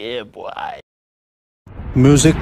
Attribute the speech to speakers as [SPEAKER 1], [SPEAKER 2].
[SPEAKER 1] Yeah, boy.
[SPEAKER 2] Music